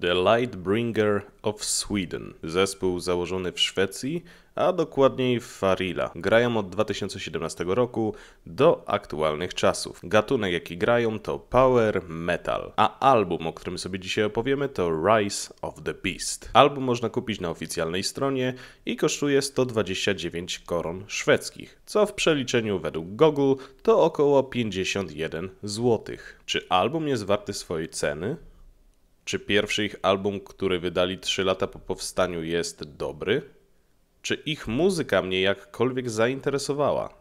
The Lightbringer of Sweden, zespół założony w Szwecji, a dokładniej w Farila. Grają od 2017 roku do aktualnych czasów. Gatunek jaki grają to power metal, a album, o którym sobie dzisiaj opowiemy to Rise of the Beast. Album można kupić na oficjalnej stronie i kosztuje 129 koron szwedzkich, co w przeliczeniu według Google to około 51 zł. Czy album jest warty swojej ceny? Czy pierwszy ich album, który wydali 3 lata po powstaniu, jest dobry? Czy ich muzyka mnie jakkolwiek zainteresowała?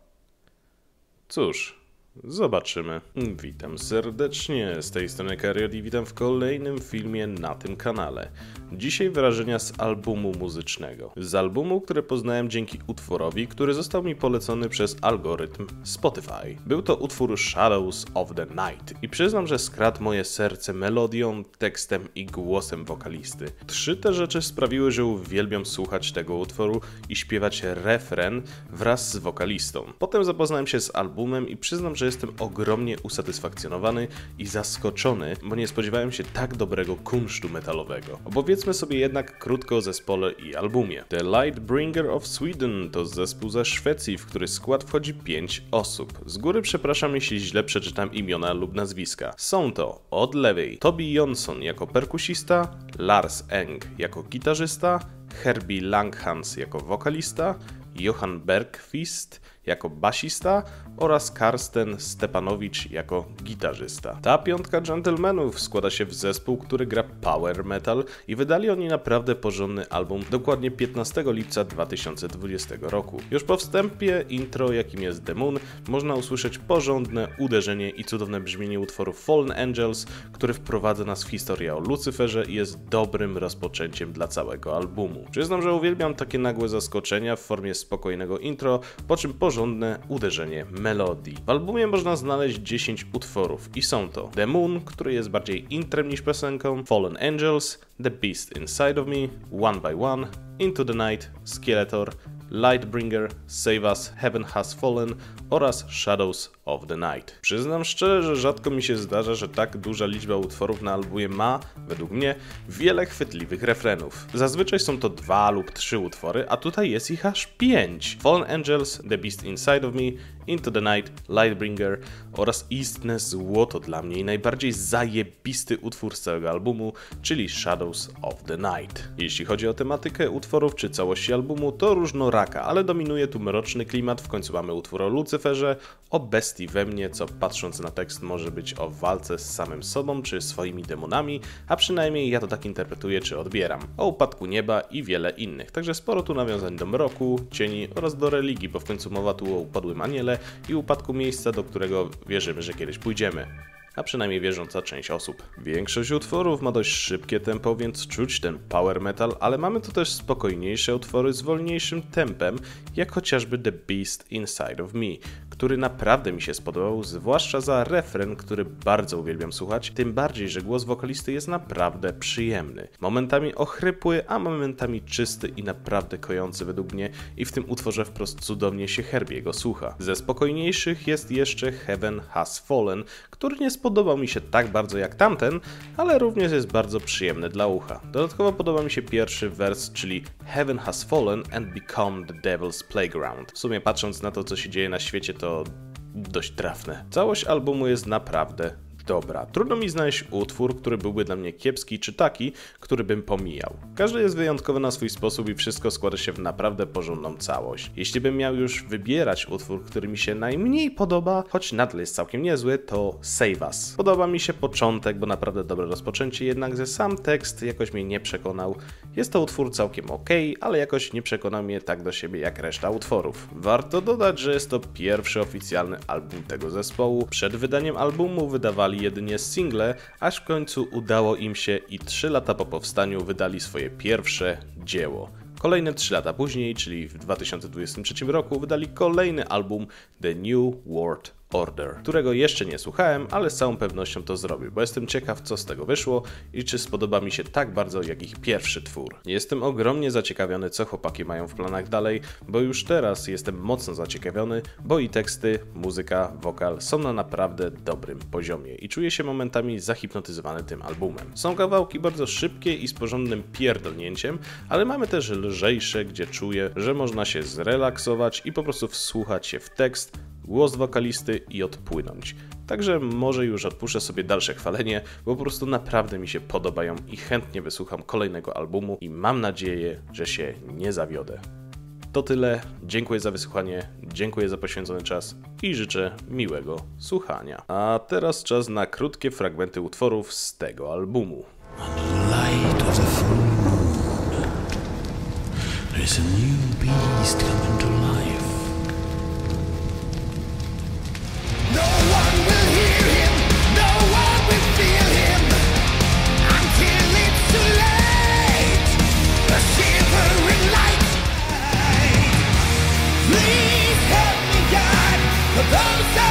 Cóż, zobaczymy. Witam serdecznie, z tej strony Kariot i witam w kolejnym filmie na tym kanale. Dzisiaj wrażenia z albumu muzycznego. Z albumu, które poznałem dzięki utworowi, który został mi polecony przez algorytm Spotify. Był to utwór Shadows of the Night i przyznam, że skradł moje serce melodią, tekstem i głosem wokalisty. Trzy te rzeczy sprawiły, że uwielbiam słuchać tego utworu i śpiewać refren wraz z wokalistą. Potem zapoznałem się z albumem i przyznam, że jestem ogromnie usatysfakcjonowany i zaskoczony, bo nie spodziewałem się tak dobrego kunsztu metalowego. Opowiedzmy sobie jednak krótko o zespole i albumie. The Lightbringer of Sweden to zespół ze Szwecji, w który skład wchodzi 5 osób. Z góry przepraszam, jeśli źle przeczytam imiona lub nazwiska. Są to od lewej Toby Jonsson jako perkusista, Lars Eng jako gitarzysta, Herbie Langhans jako wokalista, Johan Bergqvist jako basista oraz Karsten Stepanowicz jako gitarzysta. Ta piątka gentlemanów składa się w zespół, który gra power metal i wydali oni naprawdę porządny album dokładnie 15 lipca 2020 roku. Już po wstępie intro, jakim jest The Moon, można usłyszeć porządne uderzenie i cudowne brzmienie utworu Fallen Angels, który wprowadza nas w historię o Lucyferze i jest dobrym rozpoczęciem dla całego albumu. Przyznam, że uwielbiam takie nagłe zaskoczenia w formie spokojnego intro, po czym porządne uderzenie melodii. W albumie można znaleźć 10 utworów i są to The Moon, który jest bardziej intrem niż piosenką, Fallen Angels, The Beast Inside of Me, One by One, Into the Night, Skeletor, Lightbringer, Save Us, Heaven Has Fallen oraz Shadows of the Night. Przyznam szczerze, że rzadko mi się zdarza, że tak duża liczba utworów na albumie ma, według mnie, wiele chwytliwych refrenów. Zazwyczaj są to dwa lub trzy utwory, a tutaj jest ich aż pięć. Fallen Angels, The Beast Inside of Me, Into the Night, Lightbringer oraz istne złoto dla mnie i najbardziej zajebisty utwór z całego albumu, czyli Shadows of the Night. Jeśli chodzi o tematykę utworów czy całości albumu, to różnoraka, ale dominuje tu mroczny klimat, w końcu mamy utwór o Lucyferze, o bestii we mnie, co patrząc na tekst może być o walce z samym sobą czy swoimi demonami, a przynajmniej ja to tak interpretuję czy odbieram, o upadku nieba i wiele innych. Także sporo tu nawiązań do mroku, cieni oraz do religii, bo w końcu mowa tu o upadłym aniele i upadku miejsca, do którego wierzymy, że kiedyś pójdziemy a przynajmniej wierząca część osób. Większość utworów ma dość szybkie tempo, więc czuć ten power metal, ale mamy tu też spokojniejsze utwory z wolniejszym tempem, jak chociażby The Beast Inside of Me, który naprawdę mi się spodobał, zwłaszcza za refren, który bardzo uwielbiam słuchać, tym bardziej, że głos wokalisty jest naprawdę przyjemny. Momentami ochrypły, a momentami czysty i naprawdę kojący według mnie i w tym utworze wprost cudownie się Herbiego słucha. Ze spokojniejszych jest jeszcze Heaven Has Fallen, który nie spodobał mi się tak bardzo jak tamten, ale również jest bardzo przyjemny dla ucha. Dodatkowo podoba mi się pierwszy wers, czyli Heaven Has Fallen and Become the Devil's Playground. W sumie patrząc na to, co się dzieje na świecie, to dość trafne. Całość albumu jest naprawdę dobra. Trudno mi znaleźć utwór, który byłby dla mnie kiepski, czy taki, który bym pomijał. Każdy jest wyjątkowy na swój sposób i wszystko składa się w naprawdę porządną całość. Jeśli bym miał już wybierać utwór, który mi się najmniej podoba, choć nadal jest całkiem niezły, to Save Us. Podoba mi się początek, bo naprawdę dobre rozpoczęcie, jednak ze sam tekst jakoś mnie nie przekonał. Jest to utwór całkiem ok, ale jakoś nie przekonał mnie tak do siebie jak reszta utworów. Warto dodać, że jest to pierwszy oficjalny album tego zespołu. Przed wydaniem albumu wydawali wydawali jedynie single, aż w końcu udało im się i 3 lata po powstaniu wydali swoje pierwsze dzieło. Kolejne 3 lata później, czyli w 2023 roku, wydali kolejny album The New World Order, którego jeszcze nie słuchałem, ale z całą pewnością to zrobię, bo jestem ciekaw, co z tego wyszło i czy spodoba mi się tak bardzo jak ich pierwszy twór. Jestem ogromnie zaciekawiony, co chłopaki mają w planach dalej, bo już teraz jestem mocno zaciekawiony, bo i teksty, muzyka, wokal są na naprawdę dobrym poziomie i czuję się momentami zahipnotyzowany tym albumem. Są kawałki bardzo szybkie i z porządnym pierdolnięciem, ale mamy też lżejsze, gdzie czuję, że można się zrelaksować i po prostu wsłuchać się w tekst, głos wokalisty i odpłynąć. Także może już odpuszczę sobie dalsze chwalenie, bo po prostu naprawdę mi się podobają i chętnie wysłucham kolejnego albumu i mam nadzieję, że się nie zawiodę. To tyle. Dziękuję za wysłuchanie, dziękuję za poświęcony czas i życzę miłego słuchania. A teraz czas na krótkie fragmenty utworów z tego albumu. a new beast coming to life. Those.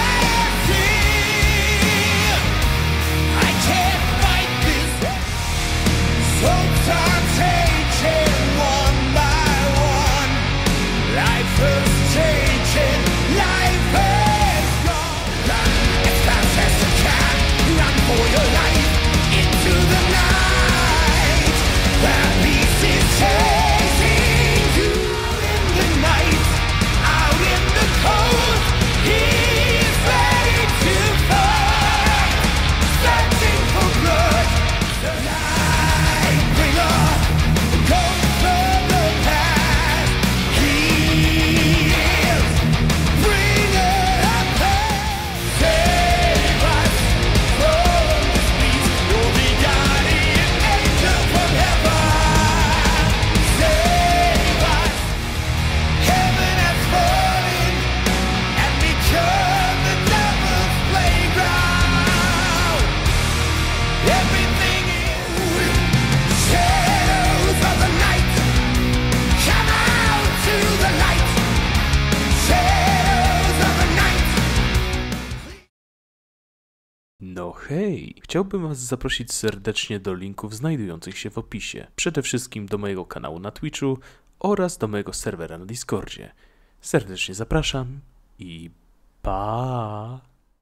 No hej! Chciałbym Was zaprosić serdecznie do linków znajdujących się w opisie. Przede wszystkim do mojego kanału na Twitchu oraz do mojego serwera na Discordzie. Serdecznie zapraszam i pa!